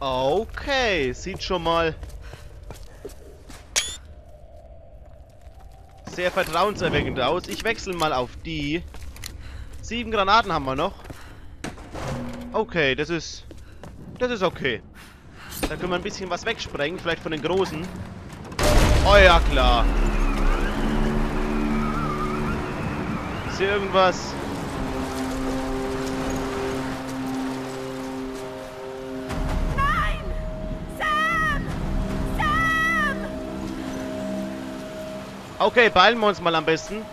Okay, sieht schon mal sehr vertrauenserweckend aus. Ich wechsle mal auf die. Sieben Granaten haben wir noch. Okay, das ist... Das ist okay. Da können wir ein bisschen was wegsprengen, vielleicht von den Großen. Oh ja, klar. Ist hier irgendwas? Okay, beeilen wir uns mal am besten.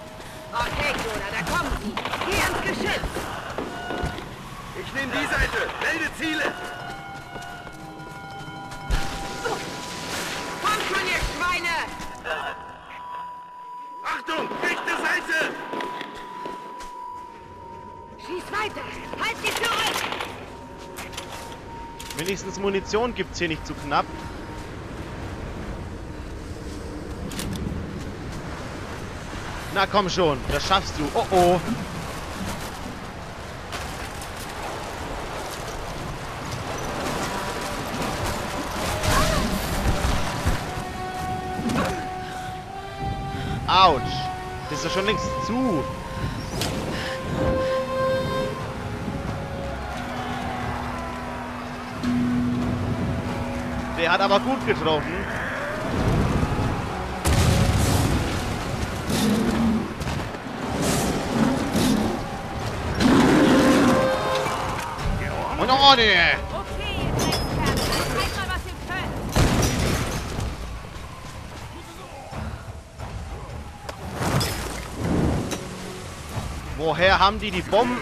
Okay, Jonah, da kommen sie. Geh ans Geschütz. Ich nehme die Seite. Melde Ziele. Kommt schon, ihr Schweine! Achtung, rechte Seite. Schieß weiter! Halt sie zurück! Wenigstens Munition gibt's hier nicht zu knapp. Na komm schon, das schaffst du. Oh oh. Autsch. Das ist ja schon längst zu. Der hat aber gut getroffen. Und nee. Okay, ihr zeigt mal, was ihr könnt. Woher haben die die Bomben?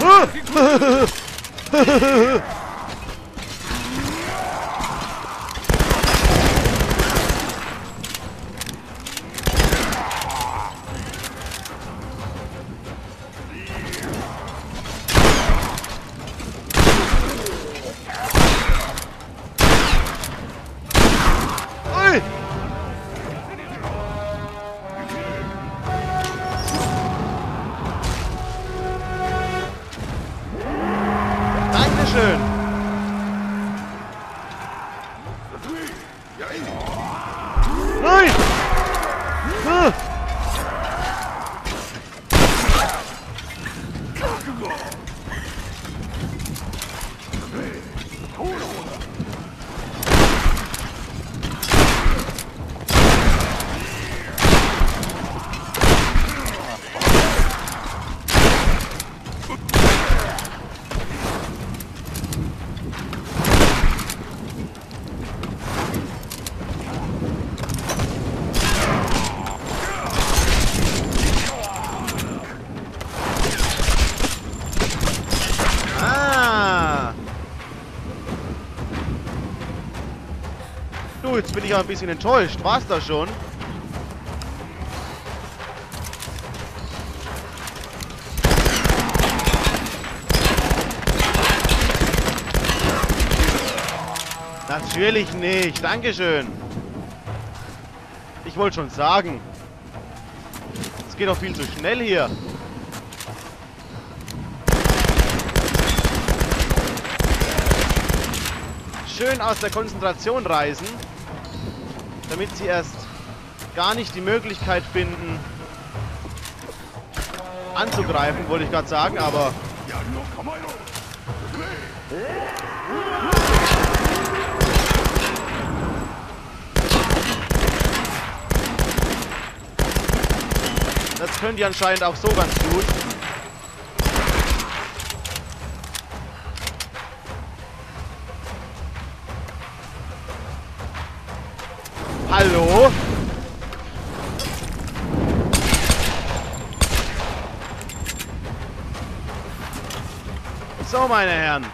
Ui! Du, jetzt bin ich aber ein bisschen enttäuscht. War's das schon? Natürlich nicht. Dankeschön. Ich wollte schon sagen. Es geht doch viel zu schnell hier. Schön aus der Konzentration reißen. Damit sie erst gar nicht die Möglichkeit finden, anzugreifen, wollte ich gerade sagen, aber das können die anscheinend auch so ganz gut. Hallo? So, meine Herren.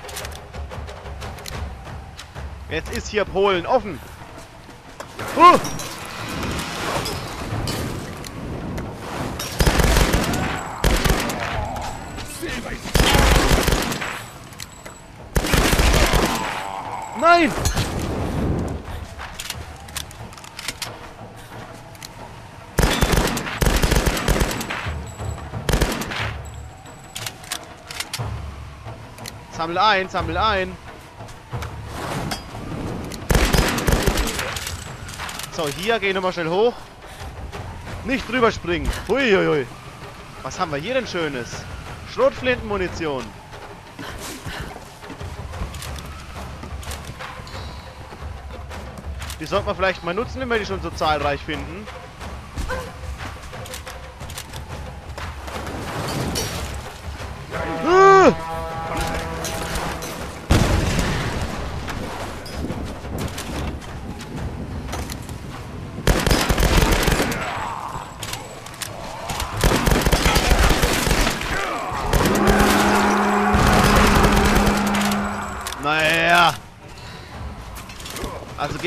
Jetzt ist hier Polen offen. Huh! Nein! Sammel ein, sammel ein. So, hier gehen wir mal schnell hoch. Nicht drüber springen. Huiuiui. Was haben wir hier denn Schönes? Schrotflintenmunition. Die sollte man vielleicht mal nutzen, wenn wir die schon so zahlreich finden.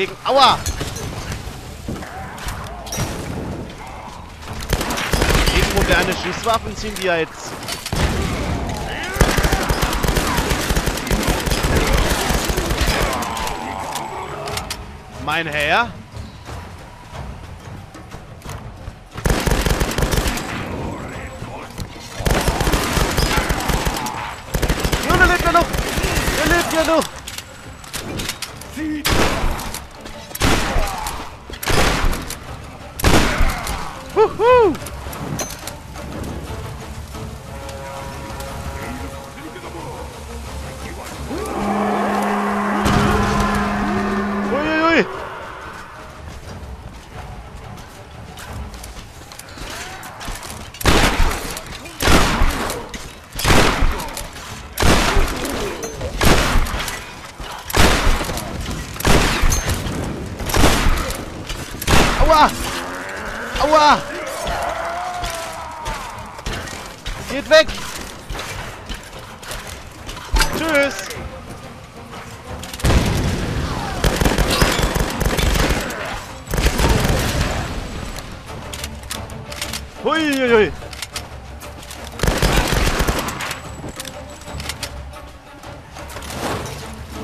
Gegen... Aua! Gegen moderne Schusswaffen sind die ja jetzt... Mein Herr? Ja, der lebt ja noch! Der lebt ja noch! Woohoo!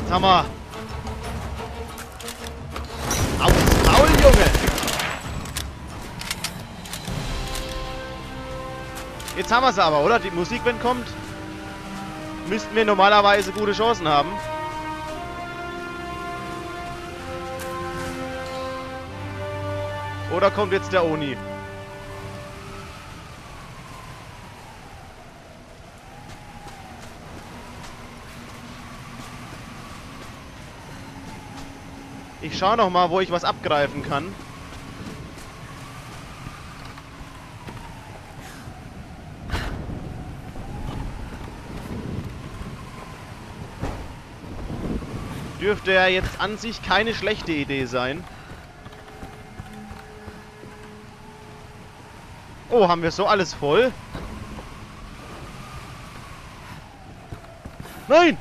Jetzt haben wir... Aufs Maul, Junge! Jetzt haben wir es aber, oder? Die Musik, wenn kommt, müssten wir normalerweise gute Chancen haben. Oder kommt jetzt der Oni? Ich schaue noch mal, wo ich was abgreifen kann. Dürfte ja jetzt an sich keine schlechte Idee sein. Oh, haben wir so alles voll? Nein!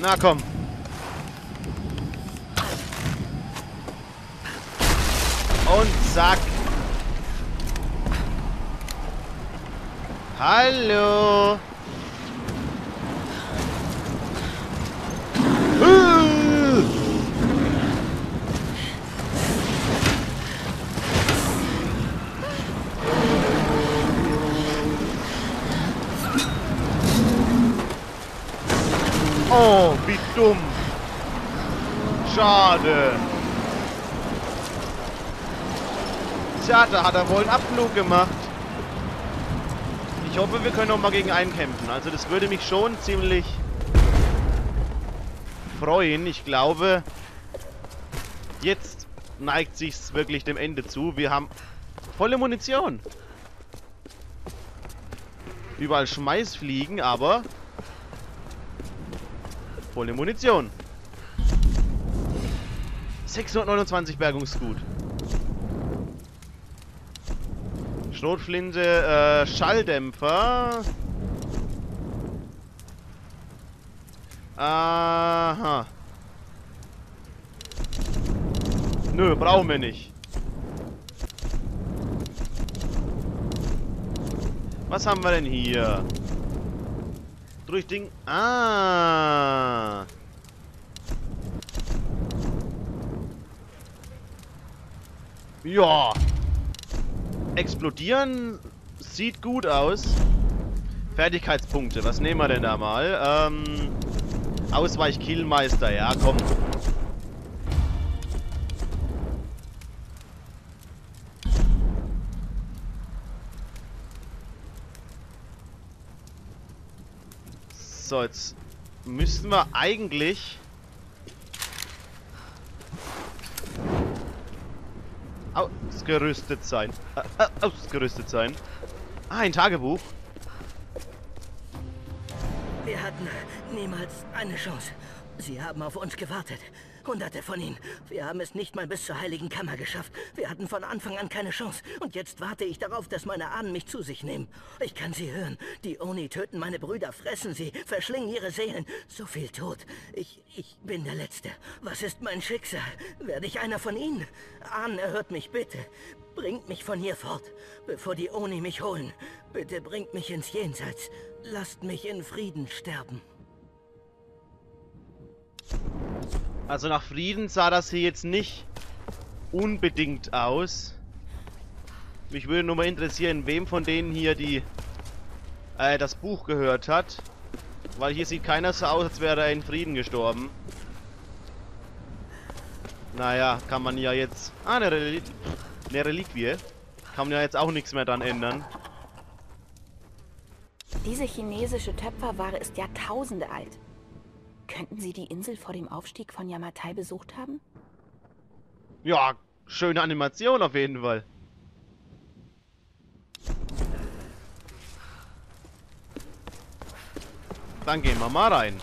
Na komm. Und zack. Hallo. Uh. Oh, wie dumm. Schade. Tja, da hat er wohl einen Abflug gemacht. Ich hoffe, wir können noch mal gegen einen kämpfen. Also das würde mich schon ziemlich freuen. Ich glaube, jetzt neigt sich's wirklich dem Ende zu. Wir haben volle Munition. Überall Schmeißfliegen, aber volle Munition. 629 Bergungsgut. Schrotflinte, äh, Schalldämpfer. Aha. Nö, brauchen wir nicht. Was haben wir denn hier? Durch Ding... Ah. Ja. Explodieren Sieht gut aus. Fertigkeitspunkte, was nehmen wir denn da mal? Ähm, Ausweichkillmeister, ja komm. So, jetzt müssten wir eigentlich... Ausgerüstet sein. Äh, äh, ausgerüstet sein. Ah, ein Tagebuch. Wir hatten niemals eine Chance. Sie haben auf uns gewartet. Hunderte von ihnen. Wir haben es nicht mal bis zur Heiligen Kammer geschafft. Wir hatten von Anfang an keine Chance. Und jetzt warte ich darauf, dass meine Ahnen mich zu sich nehmen. Ich kann sie hören. Die Oni töten meine Brüder, fressen sie, verschlingen ihre Seelen. So viel Tod. Ich, ich bin der Letzte. Was ist mein Schicksal? Werde ich einer von ihnen? Ahnen, erhört mich bitte. Bringt mich von hier fort, bevor die Oni mich holen. Bitte bringt mich ins Jenseits. Lasst mich in Frieden sterben. Also nach Frieden sah das hier jetzt nicht unbedingt aus. Mich würde nur mal interessieren, wem von denen hier die äh, das Buch gehört hat. Weil hier sieht keiner so aus, als wäre er in Frieden gestorben. Naja, kann man ja jetzt... Ah, eine, Reli eine Reliquie. Kann man ja jetzt auch nichts mehr dran ändern. Diese chinesische Töpferware ist Jahrtausende alt. Könnten Sie die Insel vor dem Aufstieg von Yamatai besucht haben? Ja, schöne Animation auf jeden Fall. Dann gehen wir mal rein.